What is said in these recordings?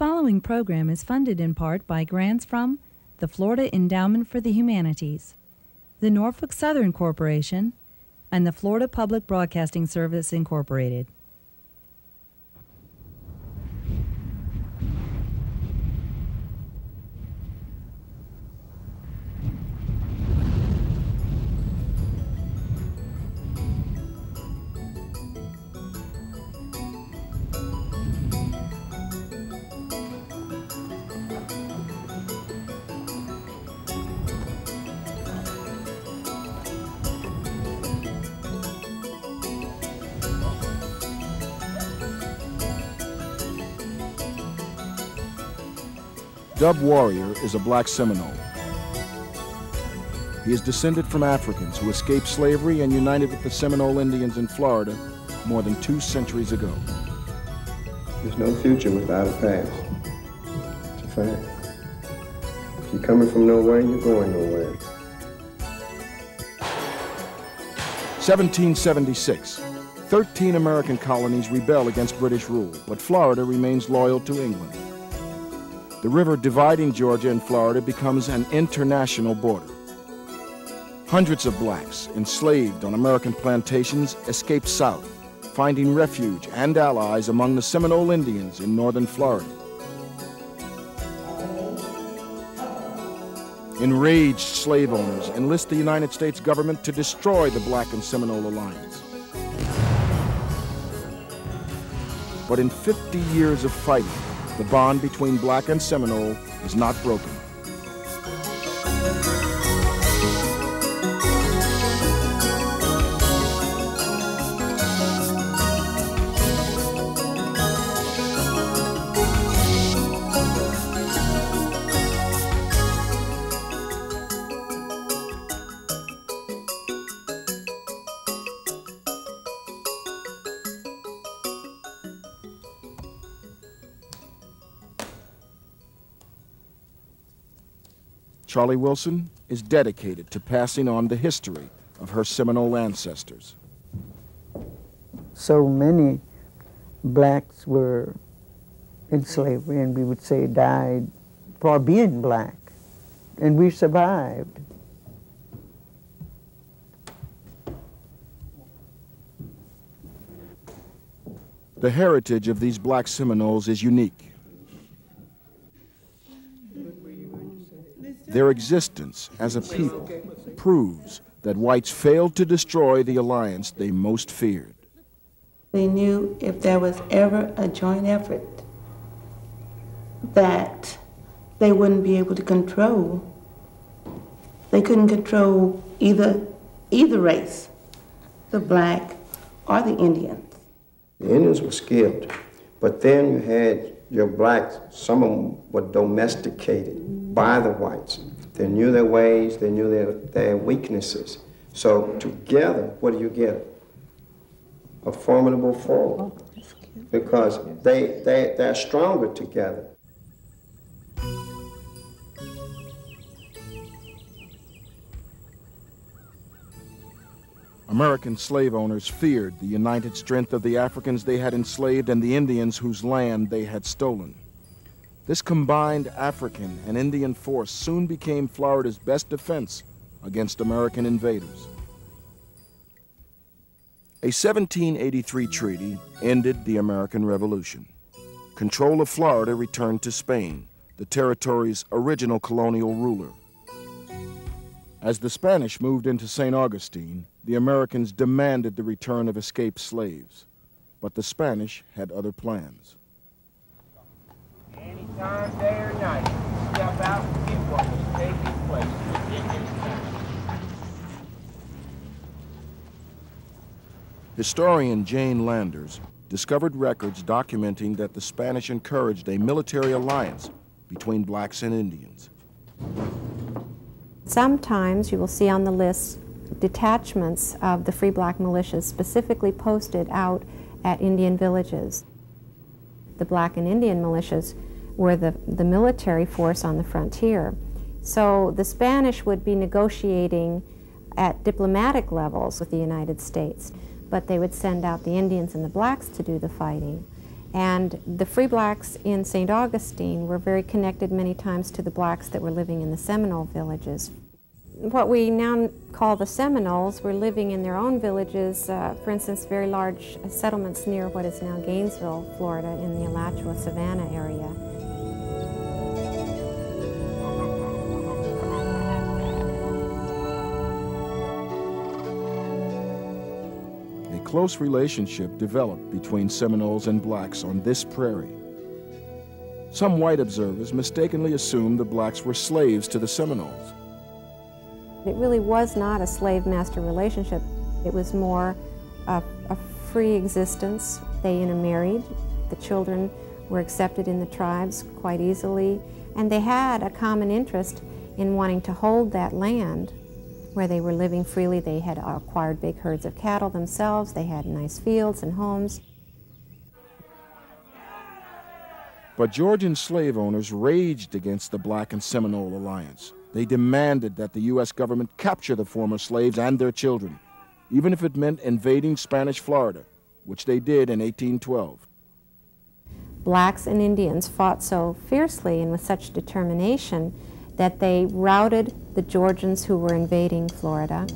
following program is funded in part by grants from the Florida Endowment for the Humanities, the Norfolk Southern Corporation, and the Florida Public Broadcasting Service, Incorporated. Dub Warrior is a black Seminole. He is descended from Africans who escaped slavery and united with the Seminole Indians in Florida more than two centuries ago. There's no future without a past. It's a fact. If you're coming from nowhere, you're going nowhere. 1776. 13 American colonies rebel against British rule, but Florida remains loyal to England. The river dividing Georgia and Florida becomes an international border. Hundreds of blacks enslaved on American plantations escape south, finding refuge and allies among the Seminole Indians in northern Florida. Enraged slave owners enlist the United States government to destroy the Black and Seminole alliance. But in 50 years of fighting, the bond between Black and Seminole is not broken. Charlie Wilson is dedicated to passing on the history of her Seminole ancestors. So many blacks were in slavery, and we would say died for being black, and we survived. The heritage of these black Seminoles is unique. Their existence as a people proves that whites failed to destroy the alliance they most feared. They knew if there was ever a joint effort that they wouldn't be able to control. They couldn't control either either race, the black or the Indians. The Indians were skilled, but then you had your blacks, some of them were domesticated by the whites. They knew their ways, they knew their, their weaknesses. So together, what do you get? A formidable foe. Because they, they, they're stronger together. American slave owners feared the united strength of the Africans they had enslaved and the Indians whose land they had stolen. This combined African and Indian force soon became Florida's best defense against American invaders. A 1783 treaty ended the American Revolution. Control of Florida returned to Spain, the territory's original colonial ruler. As the Spanish moved into St. Augustine, the Americans demanded the return of escaped slaves. But the Spanish had other plans time, day or night, step out and get what was taking place. Historian Jane Landers discovered records documenting that the Spanish encouraged a military alliance between blacks and Indians. Sometimes you will see on the list detachments of the Free Black militias specifically posted out at Indian villages. The black and Indian militias were the, the military force on the frontier. So the Spanish would be negotiating at diplomatic levels with the United States, but they would send out the Indians and the blacks to do the fighting. And the free blacks in St. Augustine were very connected many times to the blacks that were living in the Seminole villages. What we now call the Seminoles were living in their own villages, uh, for instance, very large settlements near what is now Gainesville, Florida, in the Alachua Savannah area. A close relationship developed between Seminoles and blacks on this prairie. Some white observers mistakenly assumed the blacks were slaves to the Seminoles. It really was not a slave-master relationship. It was more a, a free existence. They intermarried. The children were accepted in the tribes quite easily, and they had a common interest in wanting to hold that land where they were living freely. They had acquired big herds of cattle themselves. They had nice fields and homes. But Georgian slave owners raged against the Black and Seminole alliance. They demanded that the U.S. government capture the former slaves and their children, even if it meant invading Spanish Florida, which they did in 1812. Blacks and Indians fought so fiercely and with such determination that they routed the Georgians who were invading Florida.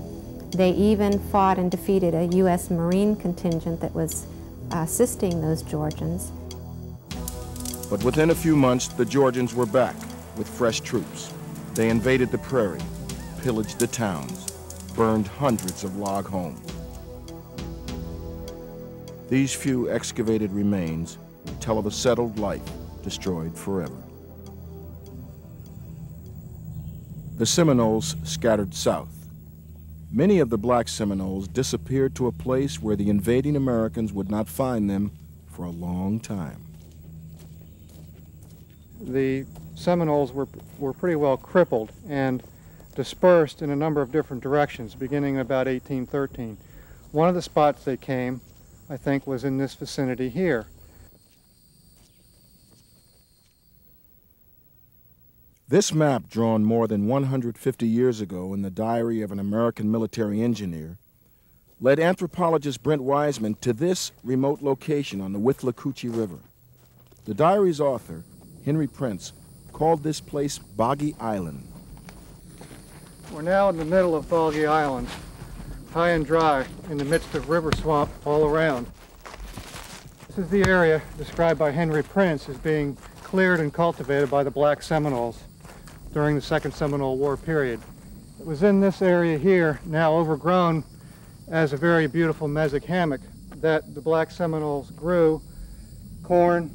They even fought and defeated a U.S. Marine contingent that was uh, assisting those Georgians. But within a few months, the Georgians were back with fresh troops. They invaded the prairie, pillaged the towns, burned hundreds of log homes. These few excavated remains tell of a settled life destroyed forever. The Seminoles scattered south. Many of the black Seminoles disappeared to a place where the invading Americans would not find them for a long time. The Seminoles were, were pretty well crippled and dispersed in a number of different directions beginning about 1813. One of the spots they came, I think, was in this vicinity here. This map, drawn more than 150 years ago in the diary of an American military engineer, led anthropologist Brent Weisman to this remote location on the Withlacoochee River. The diary's author, Henry Prince, called this place Boggy Island. We're now in the middle of Boggy Island, high and dry, in the midst of river swamp all around. This is the area described by Henry Prince as being cleared and cultivated by the black Seminoles during the Second Seminole War period. It was in this area here, now overgrown as a very beautiful mesic hammock, that the black Seminoles grew corn,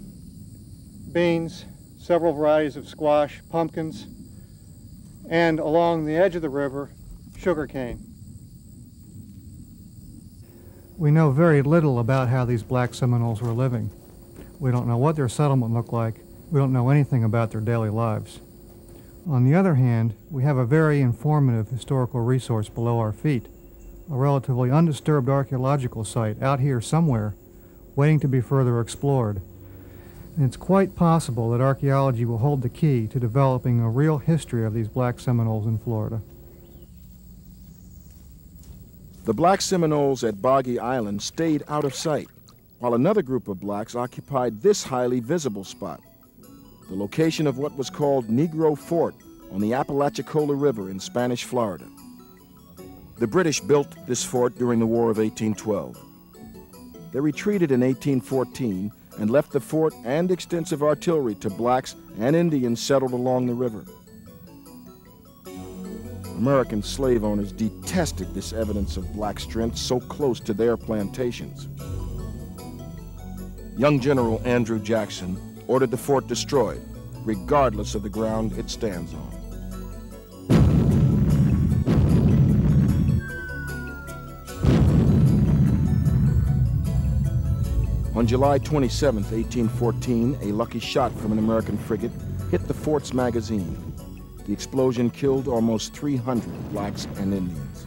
beans, several varieties of squash, pumpkins, and along the edge of the river, sugarcane. We know very little about how these black Seminoles were living. We don't know what their settlement looked like. We don't know anything about their daily lives. On the other hand, we have a very informative historical resource below our feet, a relatively undisturbed archaeological site out here somewhere, waiting to be further explored. It's quite possible that archaeology will hold the key to developing a real history of these black Seminoles in Florida. The black Seminoles at Boggy Island stayed out of sight, while another group of blacks occupied this highly visible spot the location of what was called Negro Fort on the Apalachicola River in Spanish Florida. The British built this fort during the War of 1812. They retreated in 1814 and left the fort and extensive artillery to blacks and Indians settled along the river. American slave owners detested this evidence of black strength so close to their plantations. Young General Andrew Jackson ordered the fort destroyed, regardless of the ground it stands on. On July 27, 1814, a lucky shot from an American frigate hit the fort's magazine. The explosion killed almost 300 blacks and Indians.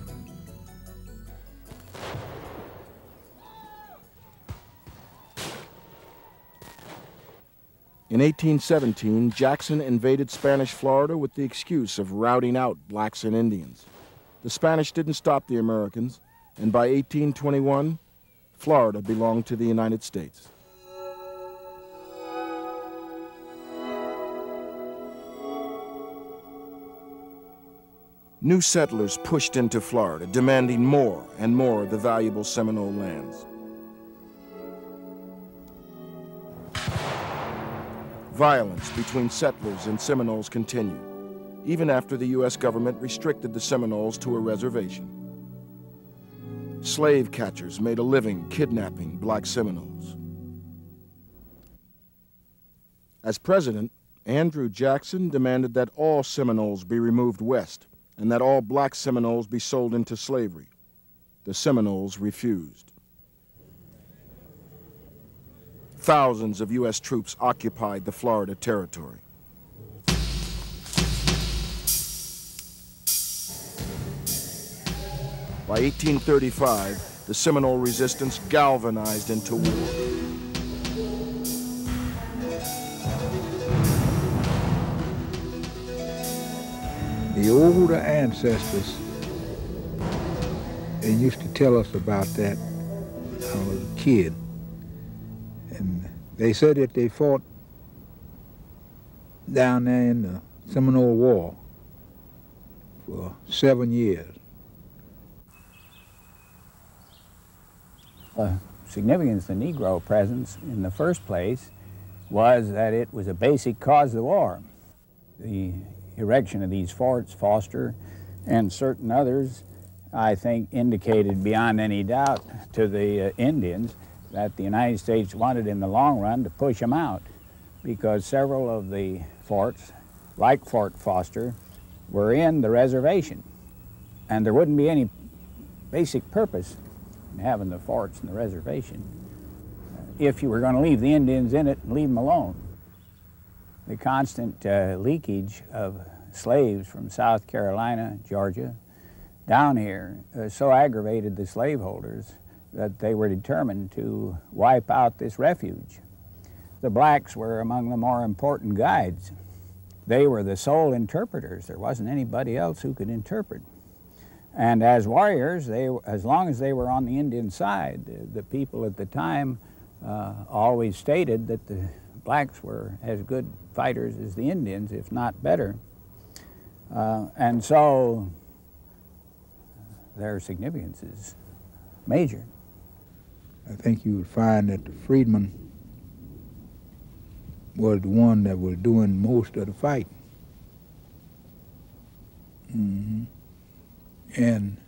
In 1817, Jackson invaded Spanish Florida with the excuse of routing out blacks and Indians. The Spanish didn't stop the Americans, and by 1821, Florida belonged to the United States. New settlers pushed into Florida, demanding more and more of the valuable Seminole lands. Violence between settlers and Seminoles continued, even after the U.S. government restricted the Seminoles to a reservation. Slave catchers made a living kidnapping black Seminoles. As president, Andrew Jackson demanded that all Seminoles be removed west and that all black Seminoles be sold into slavery. The Seminoles refused. Thousands of U.S. troops occupied the Florida Territory. By 1835, the Seminole resistance galvanized into war. The older ancestors, they used to tell us about that when I was a kid. And they said that they fought down there in the Seminole War for seven years. The significance of the Negro presence in the first place was that it was a basic cause of the war. The erection of these forts, Foster and certain others, I think indicated beyond any doubt to the uh, Indians that the United States wanted in the long run to push them out because several of the forts, like Fort Foster, were in the reservation. And there wouldn't be any basic purpose in having the forts and the reservation if you were going to leave the Indians in it and leave them alone. The constant uh, leakage of slaves from South Carolina, Georgia, down here uh, so aggravated the slaveholders that they were determined to wipe out this refuge. The blacks were among the more important guides. They were the sole interpreters. There wasn't anybody else who could interpret. And as warriors, they, as long as they were on the Indian side, the, the people at the time uh, always stated that the blacks were as good fighters as the Indians, if not better. Uh, and so their significance is major. I think you would find that the freedmen was the one that was doing most of the fighting. Mm -hmm. And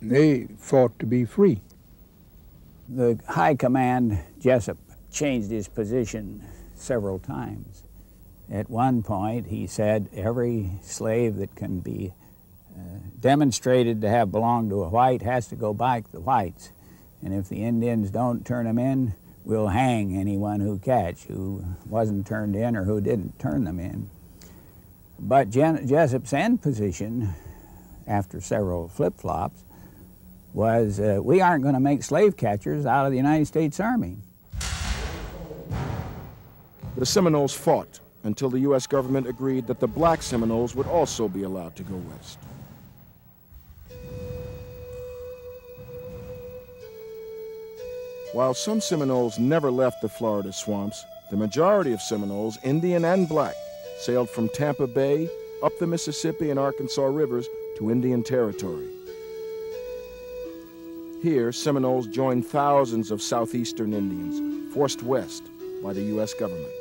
they fought to be free. The High Command, Jesup, changed his position several times. At one point, he said every slave that can be uh, demonstrated to have belonged to a white has to go back to the whites. And if the Indians don't turn them in, we'll hang anyone who catch who wasn't turned in or who didn't turn them in. But Jen Jesup's end position, after several flip-flops, was uh, we aren't going to make slave catchers out of the United States Army. The Seminoles fought until the U.S. government agreed that the black Seminoles would also be allowed to go west. While some Seminoles never left the Florida swamps, the majority of Seminoles, Indian and black, sailed from Tampa Bay up the Mississippi and Arkansas rivers to Indian Territory. Here, Seminoles joined thousands of southeastern Indians forced west by the U.S. government.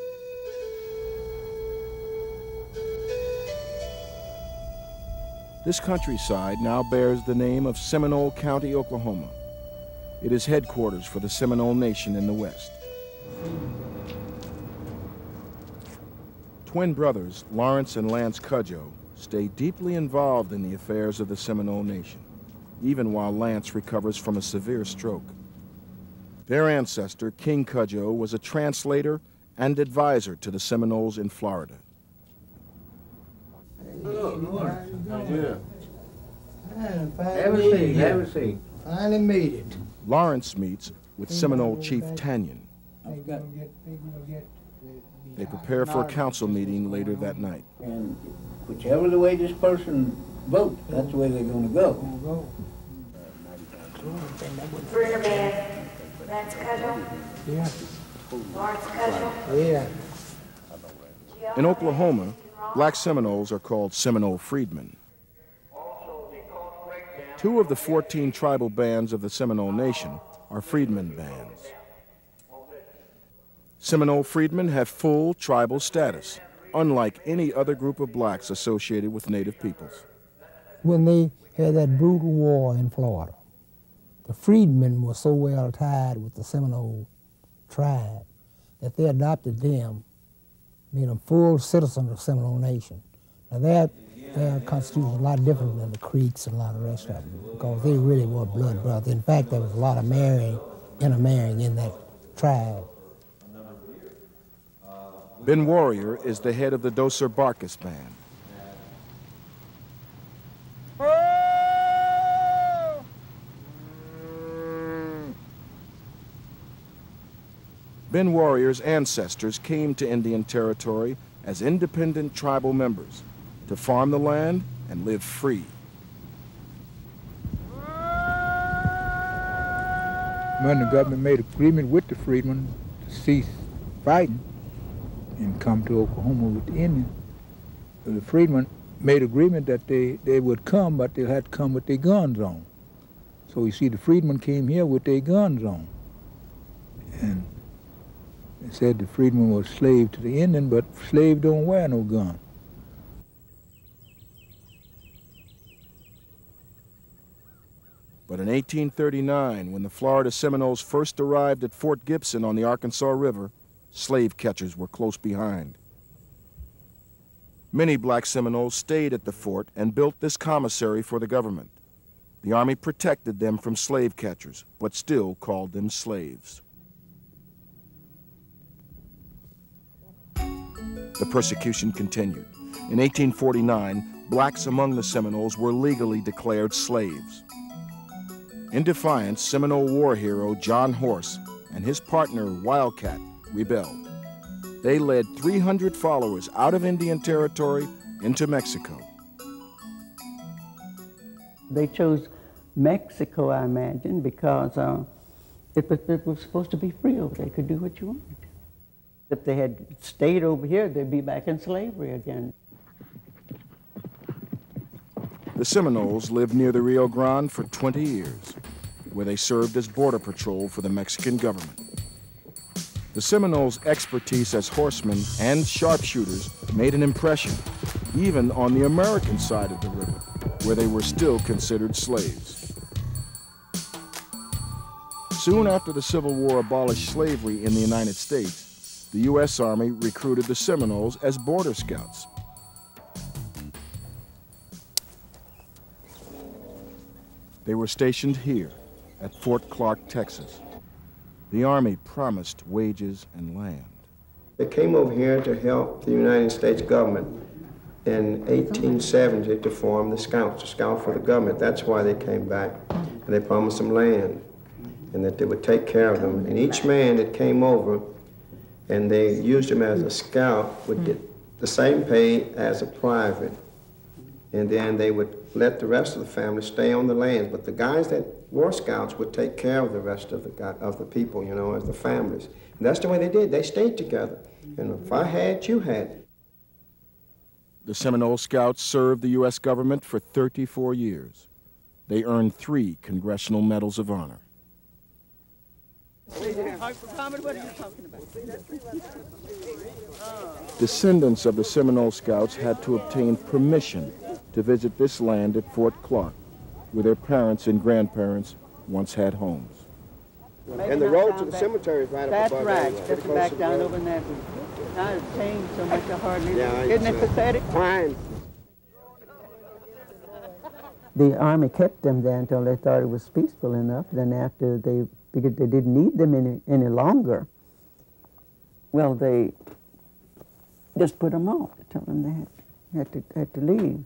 This countryside now bears the name of Seminole County, Oklahoma. It is headquarters for the Seminole Nation in the West. Twin brothers, Lawrence and Lance Cudjoe, stay deeply involved in the affairs of the Seminole Nation, even while Lance recovers from a severe stroke. Their ancestor, King Cudjoe, was a translator and advisor to the Seminoles in Florida. Yeah. Have a seat, have a seat. Finally made it. Lawrence meets with Seminole Chief Tanyon. They prepare for a council meeting later that night. And whichever the way this person votes, that's the way they're gonna go. River Lance Cudjoe, Yeah. Lawrence Cudjoe, Yeah. In Oklahoma, Black Seminoles are called Seminole freedmen. Two of the 14 tribal bands of the Seminole Nation are freedmen bands. Seminole freedmen have full tribal status, unlike any other group of blacks associated with native peoples. When they had that brutal war in Florida, the freedmen were so well tied with the Seminole tribe that they adopted them, made them full citizens of Seminole Nation. Now that their constitution was a lot different than the Creeks and a lot of the rest of them because they really were blood brothers. In fact, there was a lot of marrying, intermarrying in that tribe. Ben Warrior is the head of the Dosar Barkus Band. Ben Warrior's ancestors came to Indian Territory as independent tribal members to farm the land and live free. When the government made agreement with the freedmen to cease fighting and come to Oklahoma with the Indians, the freedmen made agreement that they, they would come, but they had to come with their guns on. So you see, the freedmen came here with their guns on. And they said the freedmen was slave to the Indian, but slave don't wear no gun. But in 1839, when the Florida Seminoles first arrived at Fort Gibson on the Arkansas River, slave catchers were close behind. Many black Seminoles stayed at the fort and built this commissary for the government. The Army protected them from slave catchers, but still called them slaves. The persecution continued. In 1849, blacks among the Seminoles were legally declared slaves. In defiance, Seminole war hero John Horse and his partner Wildcat rebelled. They led 300 followers out of Indian Territory into Mexico. They chose Mexico, I imagine, because uh, it, was, it was supposed to be free over there. They could do what you wanted. If they had stayed over here, they'd be back in slavery again. The Seminoles lived near the Rio Grande for 20 years, where they served as border patrol for the Mexican government. The Seminoles' expertise as horsemen and sharpshooters made an impression, even on the American side of the river, where they were still considered slaves. Soon after the Civil War abolished slavery in the United States, the U.S. Army recruited the Seminoles as border scouts. They were stationed here at Fort Clark, Texas. The Army promised wages and land. They came over here to help the United States government in 1870 to form the Scouts, the Scout for the government. That's why they came back. And they promised them land and that they would take care of them. And each man that came over and they used him as a scout would get the same pay as a private. And then they would let the rest of the family stay on the land. But the guys that were scouts would take care of the rest of the, of the people, you know, as the families. And that's the way they did. They stayed together. And if I had, you had. The Seminole Scouts served the U.S. government for 34 years. They earned three Congressional Medals of Honor. Descendants of the Seminole Scouts had to obtain permission to visit this land at Fort Clark, where their parents and grandparents once had homes. And the road to the cemetery is right That's up above right. there. Just back down over in that. Now it's changed so much I hardly. Yeah, Isn't it pathetic? Fine. The army kept them there until they thought it was peaceful enough. Then after they figured they didn't need them any, any longer, well, they just put them off. Told them they had, had, to, had to leave.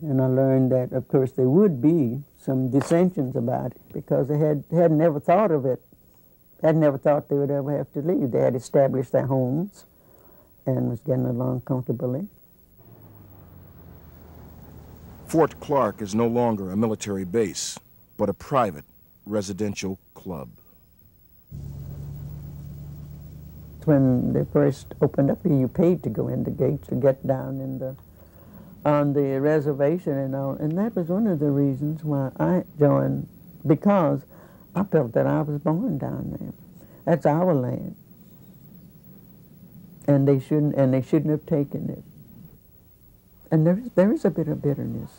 And I learned that, of course, there would be some dissensions about it because they had, had never thought of it, had never thought they would ever have to leave. They had established their homes and was getting along comfortably. Fort Clark is no longer a military base, but a private residential club. when they first opened up here, you paid to go in the gates to get down in the on the reservation and all. And that was one of the reasons why I joined, because I felt that I was born down there. That's our land. And they shouldn't and they shouldn't have taken it. And there is there is a bit of bitterness.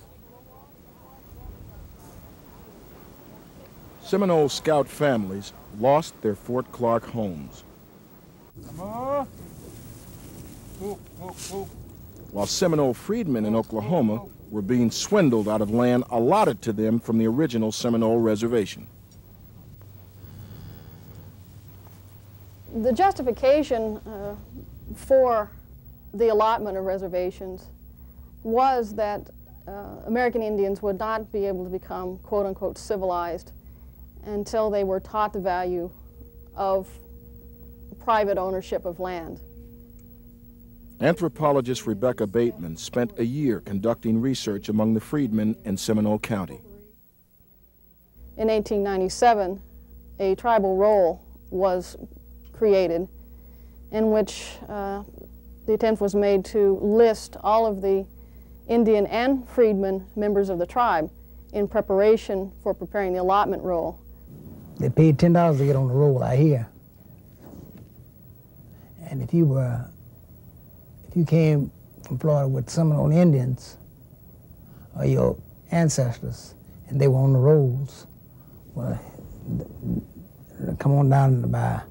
Seminole Scout families lost their Fort Clark homes. While Seminole freedmen in Oklahoma were being swindled out of land allotted to them from the original Seminole Reservation. The justification uh, for the allotment of reservations was that uh, American Indians would not be able to become quote unquote civilized until they were taught the value of private ownership of land. Anthropologist Rebecca Bateman spent a year conducting research among the freedmen in Seminole County. In 1897, a tribal roll was created in which uh, the attempt was made to list all of the Indian and freedmen members of the tribe in preparation for preparing the allotment roll. They paid ten dollars to get on the roll out here. And if you were, if you came from Florida with Seminole Indians, or your ancestors, and they were on the rolls, well, come on down by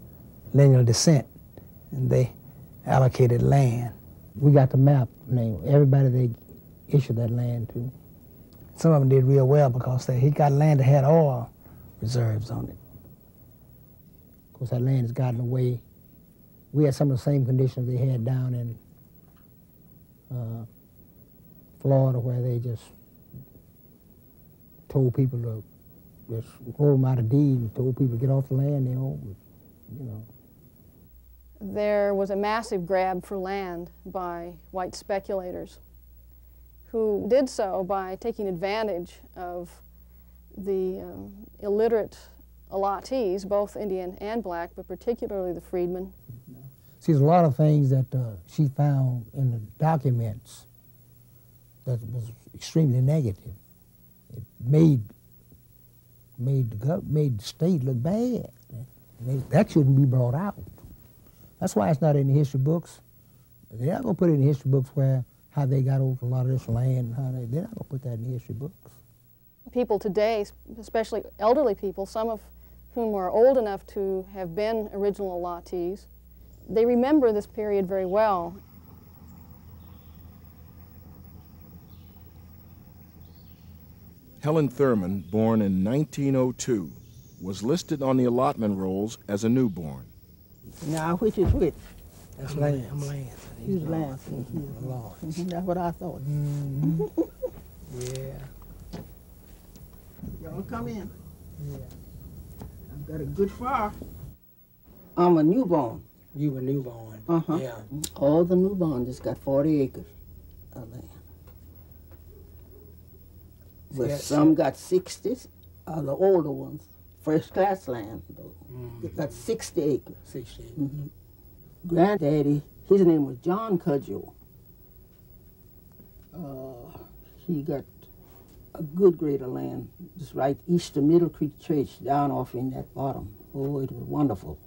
lineal descent, and they allocated land. We got the map. I mean, everybody they issued that land to. Some of them did real well because they, he got land that had oil reserves on it. Of course, that land has gotten away. We had some of the same conditions they had down in uh, Florida where they just told people to just roll them out of deed and told people to get off the land they owned, you know. There was a massive grab for land by white speculators who did so by taking advantage of the um, illiterate allottees, both Indian and black, but particularly the freedmen. See, there's a lot of things that uh, she found in the documents that was extremely negative. It made made the gov- made the state look bad. That shouldn't be brought out. That's why it's not in the history books. They're not gonna put it in the history books where how they got over a lot of this land. How they they're not gonna put that in the history books. People today, especially elderly people, some of whom are old enough to have been original allottees, they remember this period very well. Helen Thurman, born in 1902, was listed on the allotment rolls as a newborn. Now, which is which? That's Lance. I'm Lance. He's Lance. and he's Lawrence. Mhm, That's what I thought. Yeah. Y'all come in. Yeah. I've got a good fire. I'm a newborn. You were newborn. Uh-huh. Yeah. All the newborns just got 40 acres of land. But Yes. some got 60s, are the older ones. First class land, though. They got 60 acres. 60. Mhm. Granddaddy, his name was John Cudjoe. Uh, he got a good grade of land, just right east of Middle Creek Church, down off in that bottom. Oh, it was wonderful.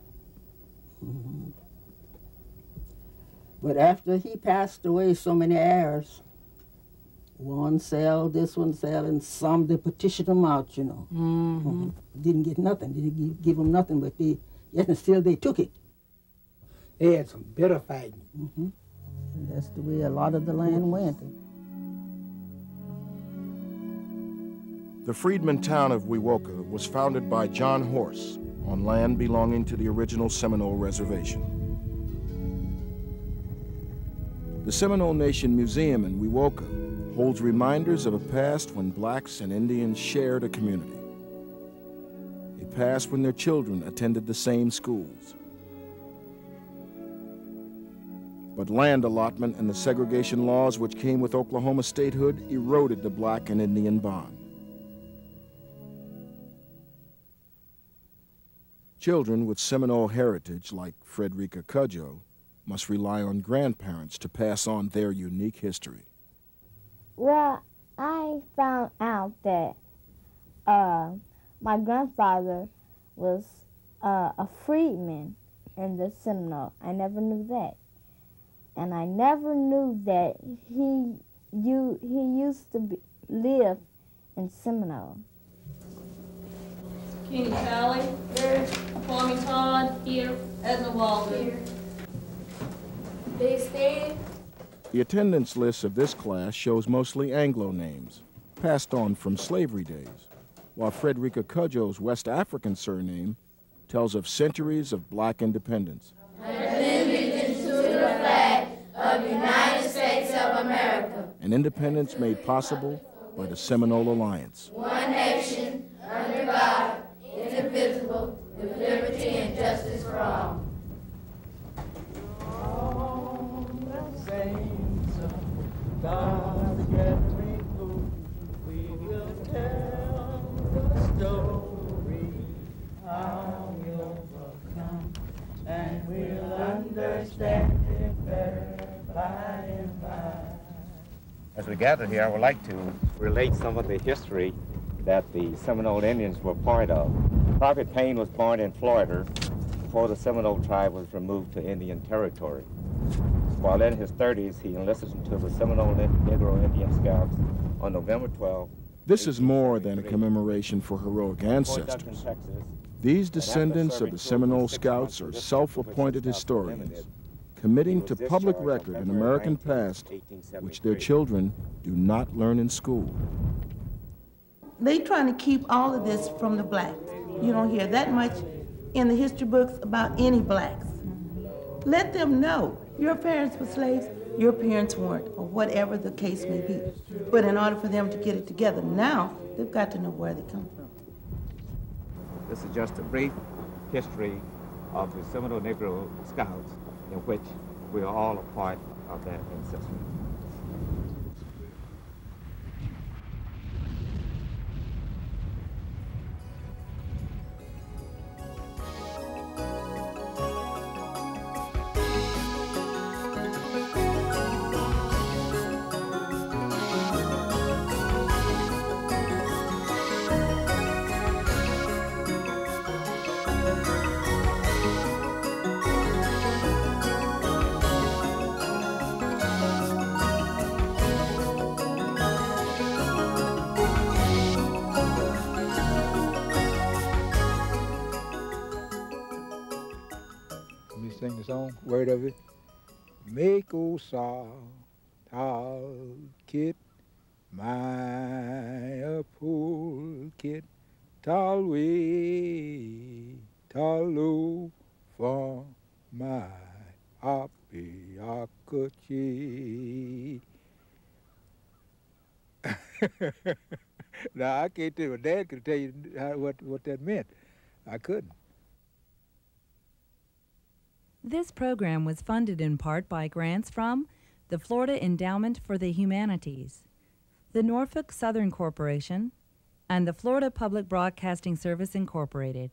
Mhm. But after he passed away, so many heirs, one sell, this one sell, and some they petitioned him out, you know. Mhm. Didn't get nothing. Didn't give, give them nothing, but they, yet and still they took it. They had some bitter fighting. Mm-hmm. And that's the way a lot of the land went. The freedman town of Wewoka was founded by John Horse on land belonging to the original Seminole Reservation. The Seminole Nation Museum in Wewoka holds reminders of a past when blacks and Indians shared a community. A past when their children attended the same schools. But land allotment and the segregation laws which came with Oklahoma statehood eroded the black and Indian bond. Children with Seminole heritage, like Frederica Cudjoe, must rely on grandparents to pass on their unique history. Well, I found out that uh, my grandfather was uh, a freedman in the Seminole. I never knew that. And I never knew that he, you, he used to be, live in Seminole. Kenny Talley. Here. Kwame Todd. Here. Edna Walden. Here. Big Steve. The attendance list of this class shows mostly Anglo names, passed on from slavery days, while Frederica Cudjoe's West African surname tells of centuries of black independence. Allegiance to the flag of United States of America. An independence made possible by the Seminole Alliance. One nation, As we gather here, I would like to relate some of the history that the Seminole Indians were part of. Prophet Payne was born in Florida before the Seminole tribe was removed to Indian Territory. While in his 30s, he enlisted into the Seminole Negro Indian Scouts on November 12. This is more than a commemoration for heroic ancestors. These descendants of the Seminole Scouts are self-appointed historians, committing to public record an American past which their children do not learn in school. They trying to keep all of this from the blacks. You don't hear that much in the history books about any blacks. Let them know your parents were slaves, your parents weren't, or whatever the case may be. But in order for them to get it together now, they've got to know where they come from. This is just a brief history of the Seminole Negro Scouts in which we are all a part of that ancestry. Word of it. Make old saw, tall kit, my a poor kit, tall low for my happy akachi. now I can't tell. You, Dad could tell you how, what what that meant. I couldn't. This program was funded in part by grants from the Florida Endowment for the Humanities, the Norfolk Southern Corporation, and the Florida Public Broadcasting Service Incorporated.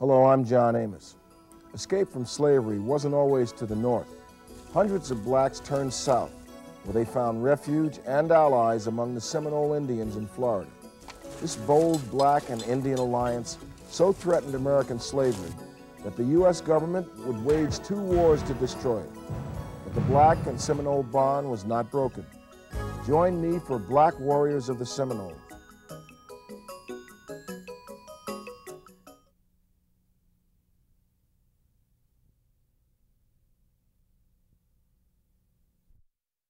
Hello, I'm John Amos. Escape from slavery wasn't always to the north. Hundreds of blacks turned south, where they found refuge and allies among the Seminole Indians in Florida. This bold black and Indian alliance so threatened American slavery that the U.S. government would wage two wars to destroy it. But the black and Seminole bond was not broken. Join me for Black Warriors of the Seminoles.